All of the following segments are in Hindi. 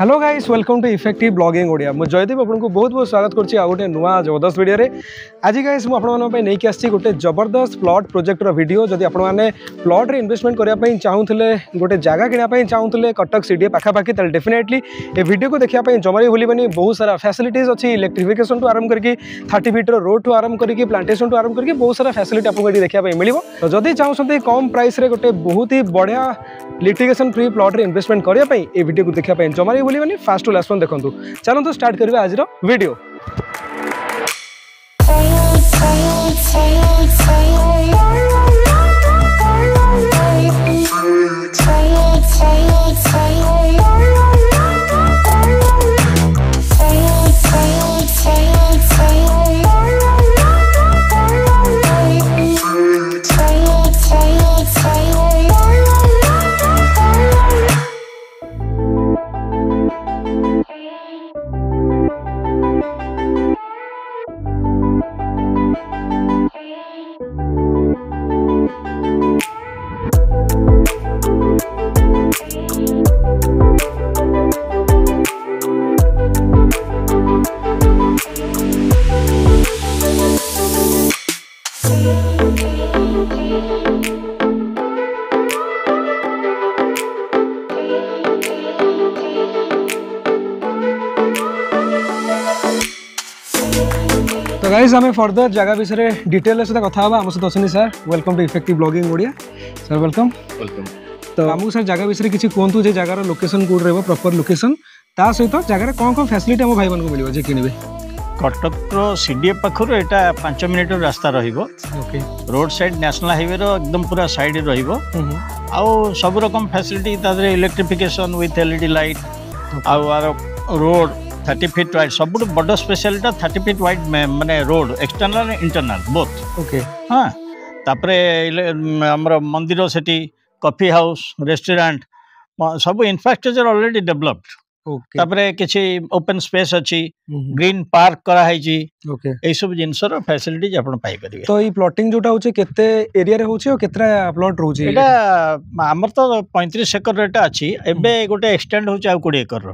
Hello guys welcome to effective blogging Odia मुझ जयदीप आपको बहुत बहुत स्वागत करती आ गए नुआ जबरदस्त भिडियो आज गाइस मुझे नहीं आसी गोटे जबरदस्त प्लट प्रोजेक्टर भिडियो जदि आपने प्लट्रे इनभेस्टमेंट करने चाहूल गोटे जगह किनापी चाहूल कटक सी डी पाखापाखी तेल डेफिनेटली भिडियो को देखापी जमा ही भूलेंगे बहुत सारा फैसिलिट अच्छी इलेक्ट्रिफिकेसन टू आरम करके थर्टी फिट्र रोड टू आरम करके प्लांटेसन टू आरम करके बहुत सारा फैसिलिट आपको ये देखा मिली तो जब चाहते कम प्राइस गोटे बहुत ही बढ़िया लिटिगेसन फ्री प्लट्रे इनभेस्टमेंट करने भिडियो को देखा जमा ଭୁଲିବେନି ଫାଷ୍ଟ ଟୁ ଲାଷ୍ଟ ପର୍ଯ୍ୟନ୍ତ ଦେଖନ୍ତୁ ଚାଲନ୍ତୁ ଷ୍ଟାର୍ଟ କରିବା ଆଜିର ଭିଡ଼ିଓ তো গাইজ আমি ফর্দর জায়গা বিষয়ে ডিটেলের সাথে কথা হবা আমার সাথে অছেন sir welcome to effective blogging Odia sir welcome welcome তো আমাকে স্যার জায়গা বিষয়ে কিছু কুহতু যে জায়গার লোকেসন কোড রহব প্রপর লোকেসন তা সহিত জায়গার কোণ কোণ ফ্যাসিলিটি আমার ভাই মানুষ মিলব যে কিনবে কটকর সিডিএফ পাখু এটা পাঁচ মিনিট রাস্তা রহব রোড সাইড ন্যাশনাল হাইওয়ের একদম পুরা সাইড রহব আউ সব রকম ফ্যাসিলিটি তাদের ইলেকট্রিফিকেশন উইথ এলইডি লাইট আর রোড थर्टी फिट वाइड सब बड़ स्पेशलटा थर्टी फिट वाइड मैंने road external internal both okay हाँ तापर आम मंदिर से कफी हाउस रेस्टोरेंट सब इनफ्रास्ट्रक्चर अलरेडी डेवलप्ड ତାପରେ କିଛି ଓପେନ୍ ସ୍ପେସ୍ ଅଛି ଗ୍ରୀନ୍ ପାର୍କ କରାହେଇଛି ଏଇସବୁ ଜିନିଷର ଫ୍ୟାସିଲିଟିଜ ଆପଣ ପାଇପାରିବେ ତ ଏଇ ପ୍ଲଟିଂ ଯୋଉଟା ହଉଛି କେତେ ଏରିଆରେ ହଉଛି ଆଉ କେତେଟା ପ୍ଲଟ ରହୁଛି ଏଇଟା ଆମର ତ ପଇଁତିରିଶ ଏକର ଏଟା ଅଛି ଏବେ ଗୋଟେ ଏକ୍ସଟେଣ୍ଡ ହଉଛି ଆଉ କୋଡ଼ିଏ ଏକରର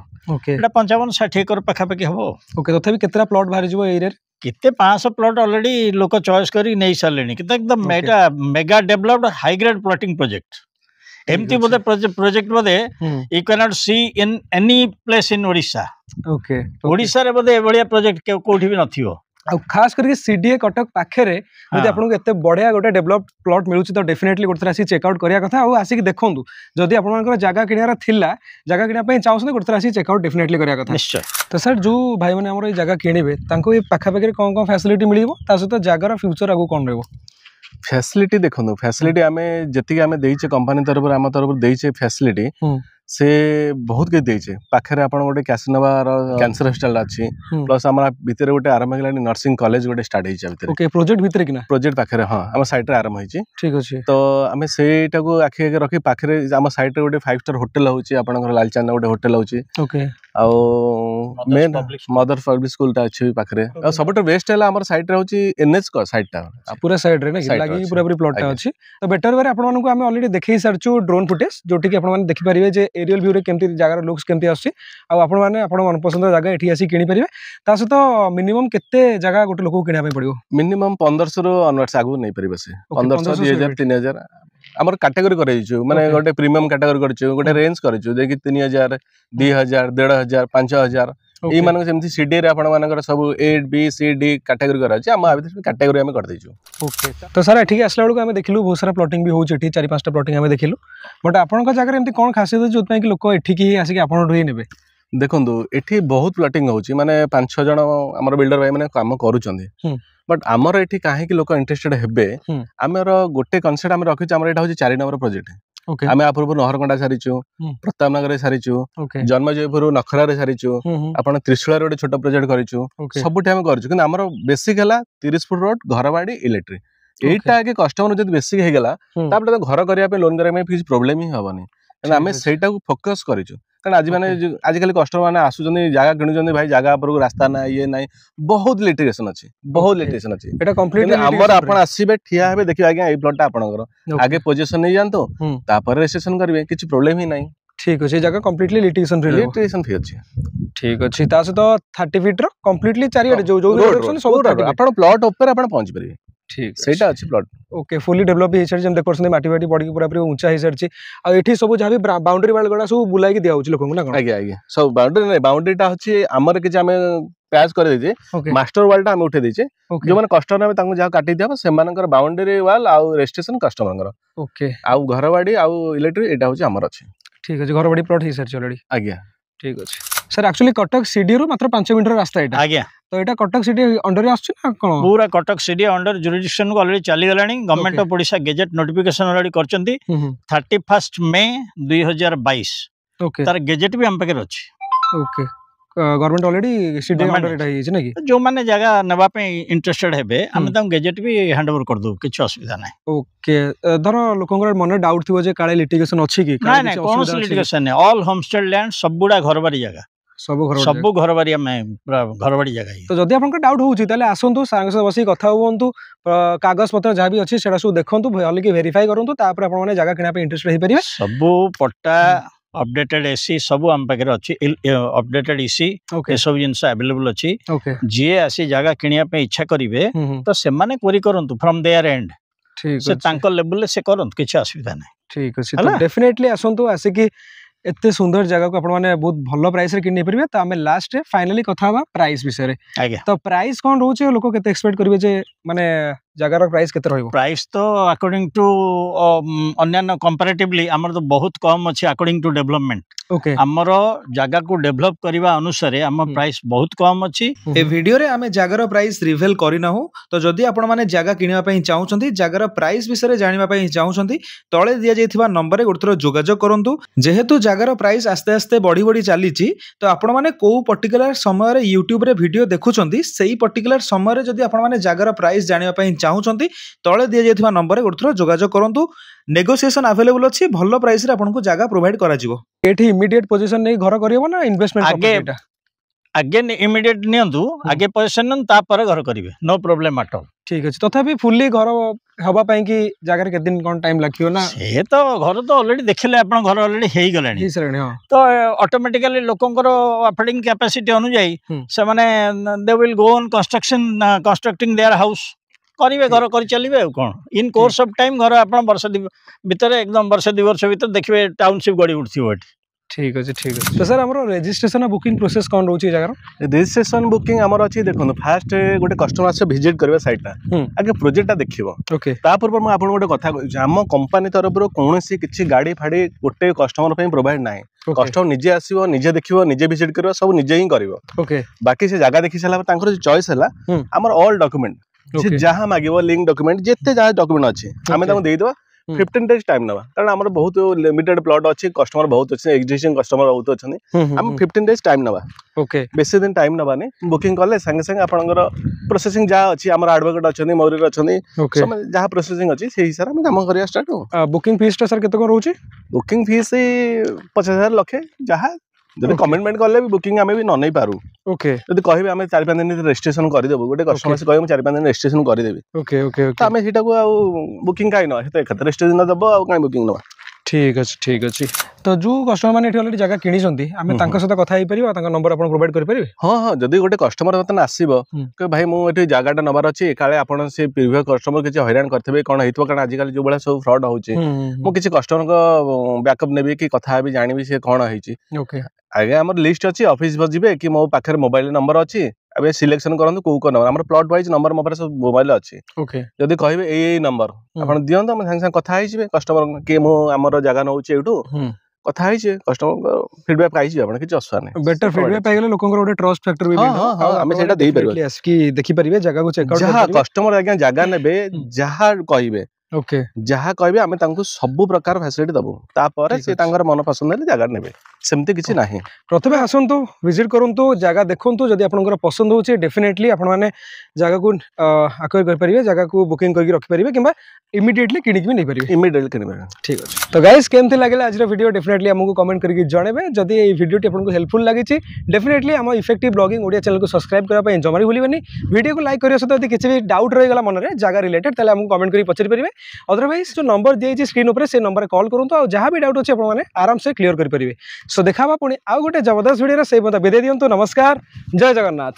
ଏଇଟା ପଞ୍ଚାବନ ଷାଠିଏ ଏକର ପାଖାପାଖି ହବ ଓକେ ତଥାପି କେତେଟା ପ୍ଲଟ ବାହାରିଯିବ ଏରିଆରେ କେତେ ପାଞ୍ଚଶହ ପ୍ଲଟ୍ ଅଲରେଡ଼ି ଲୋକ ଚଏସ୍ କରିକି ନେଇ ସାରିଲେଣି କିନ୍ତୁ ଏକଦମ ଏଇଟା mega developed high grade plotting project એમથી બધા પ્રોજેક્ટ બધે you cannot see in any place in Odisha okay ઓડિશાରେ ବୋଧେ ଏଭଳିଆ ପ୍ରୋଜେକ୍ଟ କୋଉଠି ବି ନଥିବ ଆଉ ଖାସ କରିକି ସିଡିଏ କଟକ ପାଖରେ ଯଦି ଆପଣଙ୍କୁ ଏତେ ବଢିଆ ଗୋଟେ ଡେଭଲପ୍ ପ୍ଲଟ୍ ମିଳୁଛି ତ ଡେଫିନେଟଲି ଗୋଟେ ଥର ଆସିକି ଚେକଆଉଟ୍ କରିବା କଥା ଆଉ ଆସିକି ଦେଖନ୍ତୁ ଯଦି ଆପଣଙ୍କର ଜାଗା କିଣିବାର ଥିଲା ଜାଗା କିଣିବା ପାଇଁ ଚାହୁଁଛନ୍ତି ଗୋଟେ ଥର ଆସିକି ଚେକଆଉଟ୍ ଡେଫିନେଟଲି କରିବା କଥା ନିଶ୍ଚୟ ତ ସାର୍ ଯେଉଁ ଭାଇମାନେ ଆମର ଏଇ ଜାଗା କିଣିବେ ତାଙ୍କୁ ଏ ପାଖାପାଖିରେ କ'ଣ କ'ଣ ଫ୍ୟାସିଲିଟି ମିଳିବ ତା ସହିତ ଜାଗାର ଫ୍ୟୁଚର ଆଗକୁ କ'ଣ ରହିବ ফ্যাসিলিটি দেখুন ফ্যাসিলিটি আমি যেতিকি আমি দেইছে কোম্পানি তরফর আমার তরফর দেইছে ফ্যাসিলিটি ସେ ବହୁତ କିଛି ଦେଇଛି ପାଖରେ ଆପଣ ଗୋଟେ କ୍ୟାସିନୋଭାର କ୍ୟାନ୍ସର ହସ୍ପିଟାଲ ଅଛି ପ୍ଲସ୍ ଆମର ଭିତରେ ଗୋଟେ ଆରମ୍ଭ ହେଇଗଲାଣି ନର୍ସିଂ କଲେଜ ଗୋଟେ ଷ୍ଟାର୍ଟ ହେଇଛି ଭିତରେ ଓକେ ପ୍ରୋଜେକ୍ଟ ଭିତରେ କିନା ପ୍ରୋଜେକ୍ଟ ପାଖରେ ହଁ ଆମ ସାଇଟରେ ଆରମ୍ଭ ହେଇଛି ଠିକ୍ ଅଛି ତ ଆମେ ସେଇଟାକୁ ଆଖି ଆଖି ରଖି ପାଖରେ ଆମ ସାଇଟରେ ଗୋଟେ ଫାଇଭ୍ ଷ୍ଟାର ହୋଟେଲ ହେଉଛି ଆପଣଙ୍କର ଲାଲଚାନ୍ଦା ଗୋଟେ ହୋଟେଲ ହେଉଛି ଓକେ ଆଉ ମେନ୍ ମଦର ପବ୍ଲିକ ସ୍କୁଲଟା ଅଛି ପାଖରେ ଆଉ ସବୁଠୁ ବେଷ୍ଟ ହେଲା ଆମର ସାଇଟରେ ହେଉଛି ଏନ୍ଏଚ୍ ସାଇଟଟା ପୁରା ସାଇଟରେ ନା ଲାଗିକି ପୁରା ପୁରି ପ୍ଲଟ୍ଟା ଅଛି ତ ବେଟର ଭାବରେ ଆପଣମାନଙ୍କୁ ଆମେ ଅଲରେଡ଼ି ଦେଖେଇ ସାରିଛୁ ଡ୍ରୋନ୍ ଫୁଟେଜ୍ ଯେଉଁଠିକି ଆପଣମାନେ ଦେଖିପାରିବେ ଯେ ଏରିଅଲ୍ ଭ୍ୟୁରେ କେମିତି ଜାଗାର ଲୁକ୍ସ କେମିତି ଆସୁଛି ଆଉ ଆପଣମାନେ ଆପଣ ମନପସନ୍ଦ ଜାଗା ଏଠି ଆସି କିଣିପାରିବେ ତା ସହିତ ମିନିମମ୍ କେତେ ଜାଗା ଗୋଟେ ଲୋକକୁ କିଣିବା ପାଇଁ ପଡ଼ିବ ମିନିମମ୍ ପନ୍ଦରଶହରୁ ଅନୱାର୍ସ ଆଗକୁ ନେଇପାରିବେ ସେ ପନ୍ଦରଶହ ଦୁଇ ହଜାର ତିନି ହଜାର ଆମର କାଟାଗୋରୀ କରାଇଛୁ ମାନେ ଗୋଟେ ପ୍ରିମିୟମ୍ କାଟାଗୋରୀ କରିଛୁ ଗୋଟେ ରେଞ୍ଜ କରିଛୁ ଯେକି ତିନି ହଜାର ଦୁଇ ହଜାର ଦେଢ଼ ହଜାର ପାଞ୍ଚ ହଜାର ଏଇମାନଙ୍କ ସେମିତି ସିଡିରେ ଆପଣମାନଙ୍କର ସବୁ A B C D category କରାଯାଇଛି ଆମ ଭିତରେ କାଟାଗୋରୀ ଆମେ କରିଦେଇଛୁ ଓକେ ତ ସାର୍ ଏଠିକି ଆସିଲା ବେଳକୁ ଆମେ ଦେଖିଲୁ ବହୁତ ସାରା ପ୍ଲଟିଂ ବି ହେଉଛି ଏଠି ଚାରି ପାଞ୍ଚଟା ପ୍ଲଟିଂ ଆମେ ଦେଖିଲୁ ବଟ୍ ଆପଣଙ୍କ ଜାଗାରେ ଏମିତି କ'ଣ ଖାସିୟତ ଅଛି ଯେଉଁଥିପାଇଁ କି ଲୋକ ଏଠିକି ହିଁ ଆସିକି ଆପଣଙ୍କଠୁ ହିଁ ନେବେ ଦେଖନ୍ତୁ ଏଠି ବହୁତ ପ୍ଲଟିଂ ହେଉଛି ମାନେ ପାଞ୍ଚ ଛଅ ଜଣ ଆମର ବିଲ୍ଡର ଭାଇମାନେ କାମ କରୁଛନ୍ତି ବଟ୍ ଆମର ଏଠି କାହିଁକି ଲୋକ ଇଣ୍ଟରେଷ୍ଟେଡ୍ ହେବେ ଆମର ଗୋଟେ କନସେପ୍ଟ ଆମେ ରଖିଛୁ ଆମର ଏଇଟା ହେଉଛି ଚାରି ନମ୍ବର ପ୍ରୋଜେକ୍ଟ ଆମେ ଆ ପୂର୍ବରୁ ନହରକଣ୍ଡା ସାରିଛୁ ପ୍ରତାପନଗରରେ ସାରିଛୁ ଜନ୍ମଜୟପୁର ନଖରାରେ ସାରିଛୁ ଆପଣ ତ୍ରିଶୂଳାରେ ଗୋଟେ ଛୋଟ ପ୍ରୋଜେକ୍ଟ କରିଛୁ ସବୁଠି ଆମେ କରିଛୁ କିନ୍ତୁ ଆମର ବେସିକ ହେଲା ତିରିଶ ଫୁଟ ରୋଡ ଘରବାଡି ଇଲେକ୍ଟ୍ରି ଏଇଟା ଆଗେ କଷ୍ଟମର ଯଦି ବେସିକ ହେଇଗଲା ତାପରେ ଘର କରିବା ପାଇଁ ଲୋନ କରିବା ପାଇଁ କିଛି ପ୍ରୋବ୍ଲେମ ହିଁ ହବନି ଆମେ ସେଇଟାକୁ ଫୋକସ କରିଛୁ आज मैंने मैंने आसुच्च जगह किणुच्च भाई जगह आपको रास्ता ना ये ना बहुत लिटिगेसन अच्छे बहुत लिटिगेसन अच्छे आसपे ठिया हे देखिए आज्ञा ये प्लट आगे पोजिशन नहीं जातु करेंगे किसी प्रोब्लेम ही ना ठीक अच्छे जगह कम्प्लीटली लिटिगेसन लिटिगेसन फी अच्छे ठीक अच्छे सहित थर्ट फिट्र कम्प्लीटली चार जो जो आप आप पहुंच पारे ঠিক ସେଇଟା ଅଛି ପ୍ଲଟ୍ ଓକେ ଫୁଲି ଡେଭଲପ୍ ହେଇସାରିଛି ଯେମିତି ଦେଖୁଛନ୍ତି ମାଟି ମାଟି ପଡ଼ିକି ପୁରାପୁରି ଉଞ୍ଚା ହେଇସାରିଛି ଆଉ ଏଠି ସବୁ ଯାହା ବି ବାଉଣ୍ଡରୀ ବାଳଗୁଡ଼ା ସବୁ ବୁଲାଇକି ଦିଆହଉଛି ଲୋକଙ୍କୁ ନା କ'ଣ ଆଜ୍ଞା ଆଜ୍ଞା ସବୁ ବାଉଣ୍ଡରୀ ନାଇଁ ବାଉଣ୍ଡରୀଟା ହେଉଛି ଆମର କିଛି ଆମେ ପ୍ୟାଚ୍ କରିଦେଇଛେ ମାଷ୍ଟର ୱାଲ୍ଟା ଆମେ ଉଠେଇ ଦେଇଛେ ଯେଉଁମାନେ କଷ୍ଟମର ଆମେ ତାଙ୍କୁ ଯାହା କାଟି ଦିଆହବ ସେମାନଙ୍କର ବାଉଣ୍ଡରୀ ୱାଲ୍ ଆଉ ରେଜିଷ୍ଟ୍ରେସନ କଷ୍ଟମରଙ୍କର ଓକେ ଆଉ ଘରବାଡ଼ି ଆଉ ଇଲେକ୍ଟ୍ରିକ୍ ଏଇଟା ହେଉଛି ଆମର ଅଛି ଠିକ୍ ଅଛି ଘରବାଡ଼ି ପ୍ଲଟ୍ ହେଇସାରିଛି ଅଲରେଡ଼ି ଆଜ୍ଞା ଠିକ୍ ଅଛି सर एक्चुअली कटक सीडी मात्र 5 मीटर रास्ता एटा आ तो एटा कटक सीडी अंडर पूरा कटक सीडी अंडर जुरिडिक्शन को ऑलरेडी चली गलानी government of Odisha gazette notification already करचंती 31 May 2022 okay तार गैजेट भी हम पके रछि ओके गवर्नमेंट ऑलरेडी सीडी जो माने जगह नबा इंटरेस्टेड हेबे हम त गैजेट भी हैंडओवर कर दो किछ असुविधा नै ओके धर लोकन मन डाउट थिवो जे लिटिगेशन अछि कि लिटिगेशन नै ऑल होमस्टेड लैंड सब बुडा घरबारी जगह ସବୁ ଘର ସବୁ ଘରବାରି ଆମେ ପୁରା ଘରବାରି ଜାଗା ତ ଯଦି ଆପଣଙ୍କ ଡାଉଟ୍ ହେଉଛି ତାହେଲେ ଆସନ୍ତୁ ସାରଙ୍କ ସହିତ ବସିକି କଥା ହୁଅନ୍ତୁ କାଗଜପତ୍ର ଯାହା ବି ଅଛି ସେଟା ସବୁ ଦେଖନ୍ତୁ ଭଲକି ଭେରିଫାଇ କରନ୍ତୁ ତାପରେ ଆପଣମାନେ ଜାଗା କିଣିବା ପାଇଁ ଇଣ୍ଟରେଷ୍ଟ ହେଇପାରିବେ ସବୁ ପଟ୍ଟା ଅପଡେଟେଡ୍ ଏସି ସବୁ ଆମ ପାଖରେ ଅଛି ଅପଡେଟେଡ୍ ଇସି ଏସବୁ ଜିନିଷ ଆଭେଲେବୁଲ ଅଛି ଯିଏ ଆସି ଜାଗା କିଣିବା ପାଇଁ ଇଚ୍ଛା କରିବେ ତ ସେମାନେ କରି କରନ୍ତୁ ଫ୍ରମ୍ ଦେୟାର ଏଣ୍ଡ ସେ ତାଙ୍କ ଲେବୁଲରେ ସେ କରନ୍ତୁ କିଛି ଅସୁବିଧା ନାହିଁ ଠିକ ଅଛି ଡେଫିନେଟଲି ଆସନ୍ତୁ ଆସିକି एत सुंदर जगह को आप बहुत भल प्राइस कि तो आम लास्ट फाइनाली कथा प्राइस विषय तो प्राइस कौन रोचे लोक एक्सपेक्ट करेंगे मानते জায়গার প্রাইস কেতে রহব প্রাইস তো আকর্ডিং টু অন্যান্য কম্পারেটিভলি আমার তো বহুত কম অছি আকর্ডিং টু ডেভেলপমেন্ট ওকে আমার জায়গাকে ডেভেলপ করা অনুসারে আমার প্রাইস বহুত কম অছি এ ভিডিওরে আমি জায়গার প্রাইস রিভেল করি নাহু তো যদি আপন মানে জায়গা কিনিবা পাই চাহুচন্তি জায়গার প্রাইস বিষয়ে জানিবা পাই চাহুচন্তি তলে দিয়া যাইতিবা নম্বরে গোটর যোগাযোগ করন্তু যেহেতু জায়গার প্রাইস আস্তে আস্তে বড়ি বড়ি চালিছি তো আপন মানে কেউ পর্টিকুলার সময়ের ইউটিউবরে ভিডিও দেখুচন্তি সেই পর্টিকুলার সময়ের যদি আপন মানে জায়গার প্রাইস জানিবা পাই ଚାହୁଁଛନ୍ତି ତଳେ ଦିଆଯାଇଥିବା ନମ୍ବରରେ ଗୋଟେ ଥର ଯୋଗାଯୋଗ କରନ୍ତୁ ନେଗୋସିଏସନ୍ ଆଭେଲେବୁଲ୍ ଅଛି ଭଲ ପ୍ରାଇସ୍ରେ ଆପଣଙ୍କୁ ଜାଗା ପ୍ରୋଭାଇଡ୍ କରାଯିବ ଏଠି ଇମିଡିଏଟ୍ ପୋଜିସନ୍ ନେଇ ଘର କରିହେବ ନା ଇନଭେଷ୍ଟମେଣ୍ଟ ଆଗେ ଆଗେ ଇମିଡିଏଟ୍ ନିଅନ୍ତୁ ଆଗେ ପୋଜିସନ୍ ନିଅନ୍ତୁ ତାପରେ ଘର କରିବେ ନୋ ପ୍ରୋବ୍ଲେମ୍ ଆଟ୍ ଅଲ୍ ଠିକ୍ ଅଛି ତଥାପି ଫୁଲି ଘର ହେବା ପାଇଁ କି ଜାଗାରେ କେତେ ଦିନ କ'ଣ ଟାଇମ୍ ଲାଗିବ ନା ସେ ତ ଘର ତ ଅଲରେଡ଼ି ଦେଖିଲେ ଆପଣ ଘର ଅଲରେଡ଼ି ହେଇଗଲାଣି ତ ଅଟୋମେଟିକାଲି ଲୋକଙ୍କର ଆଫୋର୍ଡିଂ କ୍ୟାପାସିଟି ଅନୁଯାୟୀ ସେମାନେ they will go on construction constructing their house କରିବେ ଘର କରି ଚାଲିବେ ଆଉ କ'ଣ ଇନ୍ କୋର୍ସ ଅଫ୍ ଟାଇମ୍ ଘର ଆପଣ ବର୍ଷେ ଭିତରେ ଏକଦମ ବର୍ଷେ ଦୁଇ ବର୍ଷ ଭିତରେ ଦେଖିବେ ଟାଉନସିପ୍ ଗଢ଼ି ଉଠିଥିବ ଏଠି ଠିକ୍ ଅଛି ଠିକ୍ ଅଛି ତ ସାର୍ ଆମର ରେଜିଷ୍ଟ୍ରେସନ୍ ବୁକିଂ ପ୍ରୋସେସ୍ କ'ଣ ରହୁଛି ଏ ଜାଗାର ରେଜିଷ୍ଟ୍ରେସନ୍ ବୁକିଂ ଆମର ଅଛି ଦେଖନ୍ତୁ ଫାର୍ଷ୍ଟ ଗୋଟେ କଷ୍ଟମର ଆସିବ ଭିଜିଟ୍ କରିବ ସାଇଟ୍ଟା ଆଗେ ପ୍ରୋଜେକ୍ଟଟା ଦେଖିବ ଓକେ ତା ପୂର୍ବରୁ ମୁଁ ଆପଣଙ୍କୁ ଗୋଟେ କଥା କହୁଛି ଆମ କମ୍ପାନୀ ତରଫରୁ କୌଣସି କିଛି ଗାଡ଼ି ଫାଡ଼ି ଗୋଟେ କଷ୍ଟମର ପାଇଁ ପ୍ରୋଭାଇଡ୍ ନାହିଁ କଷ୍ଟମର ନିଜେ ଆସିବ ନିଜେ ଦେଖିବ ନିଜେ ଭିଜିଟ୍ କରିବ ସବୁ ନିଜେ ହିଁ କରିବ ଓକେ ବାକି ସେ ଜାଗା ଦେଖି ସାରିଲା ପରେ ତାଙ୍କର ଚଏସ୍ ହେଲା ଆମର ଅଲ୍ ଡକୁମେଣ୍ଟ okay. जहाँ मागे लिंक डकुमेंट जिते जहाँ डकुमेंट अच्छे आम देवा फिफ्टन डेज टाइम ना कारण आम बहुत लिमिटेड प्लॉट अच्छे कस्टमर बहुत अच्छे एक्जिस्टिंग कस्टमर बहुत अच्छा आम फिफ्टन डेज टाइम ना ओके बेस दिन टाइम नवानी बुकिंग कले सांगे सांगे आपंकर प्रोसेसिंग जहाँ अच्छी आम आडभोकेट अच्छा मयूर अच्छा जहाँ प्रोसेसिंग अच्छी से हिसाब से कम करवा स्टार्ट हो बुकिंग फीस सर के रोचे बुकिंग फीस पचास हजार लक्षे जहाँ যদি କମିଟମେଣ୍ଟ କଲେ ବି ବୁକିଂ ଆମେ ବି ନ ନେଇ ପାରୁ ଓକେ ଯଦି କହିବେ ଆମେ ଚାରି ପାଞ୍ଚ ଦିନ ରେଜିଷ୍ଟ୍ରେସନ କରିଦେବୁ ଗୋଟେ କଷ୍ଟମର କହିବେ ମୁଁ ଚାରି ପାଞ୍ଚ ଦିନ ରେଜିଷ୍ଟ୍ରେସନ କରିଦେବି ଓକେ ଓକେ ଆମେ ସେଇଟାକୁ ଆଉ ବୁକିଂ କାହିଁ ନେବା ସେତେ ଏକାଥରେ ରେଜିଷ୍ଟ୍ରେସନ ଦେବ ଆଉ କାହିଁ ବୁକିଂ ନେବା ঠিক আছে ঠিক আছে তো ଯେଉଁ କଷ୍ଟମର ମାନେ ଏଠି ଅଲରେଡି ଜାଗା କିଣିଛନ୍ତି ଆମେ ତାଙ୍କ ସହିତ କଥା ହେଇପାରିବା ତାଙ୍କ ନମ୍ବର ଆପଣ ପ୍ରୋଭାଇଡ କରିପାରିବେ ହଁ ହଁ ଯଦି ଗୋଟେ କଷ୍ଟମର ବର୍ତ୍ତମାନ ଆସିବ କହିବେ ଭାଇ ମୁଁ ଏଠି ଜାଗାଟା ନେବାର ଅଛି କାଳେ ଆପଣ ସେ ପ୍ରିଭିୟ କଷ୍ଟମର କିଛି ହଇରାଣ କରିଥିବେ କ'ଣ ହେଇଥିବ କାରଣ ଆଜିକାଲି ଯେଉଁ ଭଳିଆ ସବୁ ଫ୍ରଡ୍ ହେଉଛି ମୁଁ କିଛି କଷ୍ଟମରଙ୍କ ବ୍ୟାକଅପ୍ ନେବି କି କଥା ହେବି ଜାଣିବି ସେ କ'ଣ ହେଇଛି ଆଜ୍ଞା ଆମର ଲିଷ୍ଟ ଅଛି ଅଫିସ ଯିବେ କି ମୋ ପାଖରେ ମୋବାଇଲ ନମ୍ବର ଅଛି ଏବେ ସିଲେକ୍ସନ କରନ୍ତୁ କୋଉ କୋଉ ନମ୍ବର ଆମର ପ୍ଲଟ ୱାଇଜ ନମ୍ବର ମୋ ପାଖରେ ସବୁ ମୋବାଇଲ ଅଛି ଯଦି କହିବେ ଏଇ ଏଇ ନମ୍ବର ଆପଣ ଦିଅନ୍ତୁ ଆମେ ସାଙ୍ଗେ ସାଙ୍ଗେ କଥା ହେଇଯିବେ କଷ୍ଟମର କିଏ ମୁଁ ଆମର ଜାଗା ନଉଛି ଏଇଠୁ କଥା ହେଇଯିବେ କଷ୍ଟମର ଫିଡବ୍ୟାକ୍ ପାଇଯିବେ ଆପଣ କିଛି ଅସୁବିଧା ନାହିଁ ବେଟର ଫିଡବ୍ୟାକ୍ ପାଇଗଲେ ଲୋକଙ୍କର ଗୋଟେ ଟ୍ରଷ୍ଟ ଫ୍ୟାକ୍ଟର ବି ଆମେ ସେଇଟା ଦେଇପାରିବା ଆସିକି ଦେଖିପାରିବେ ଜାଗାକୁ ଚେକ୍ ଯାହା କଷ୍ଟମର ଆଜ୍ଞା ଜାଗା ନେବେ ଯାହା କହିବେ ओके जहाँ कह सब प्रकार फैसिलिटी दबु तापर से मन पसंद है जगह ने किसी ना प्रथम आसतु भिजिट करूँ जगह देखूँ जदि आप पसंद हो डेफिनेटली आप जगह को आकोय करेंगे जगह को बुकिंग करके रखिपर कि इमिडली किणिकार इमिडली कि ठीक अच्छे तो गाइज के लगे आज भिडियो डेफिनेटली आमको कमेंट करके जनवे जदि ये भिडियोटी आपको हेल्पफुल लगी डेफिनेटली आम इफेक्ट ब्लगिंग ओडिया चैनल को सब्सक्राइब करने जमारी भूलेंगे भिडियो को लाइक करने सहित किसी भी डाउट रही मन में जगह रिलेटेड तेल आमको कमेंट करके पचारिपरेंगे ଅଦରୱାଇଜ୍ ଯେଉଁ ନମ୍ବର ଦିଆଯାଇଛି ସ୍କ୍ରିନ୍ ଉପରେ ସେ ନମ୍ବରରେ କଲ୍ କରନ୍ତୁ ଆଉ ଯାହା ବି ଡାଉଟ୍ ଅଛି ଆପଣମାନେ ଆରାମସେ କ୍ଲିୟର କରିପାରିବେ ସୋ ଦେଖା ପୁଣି ଆଉ ଗୋଟେ ଜବରଦସ୍ତ ଭିଡ଼ିଓରେ ସେଇ ମଧ୍ୟ ବିଦାୟ ଦିଅନ୍ତୁ ନମସ୍କାର ଜୟ ଜଗନ୍ନାଥ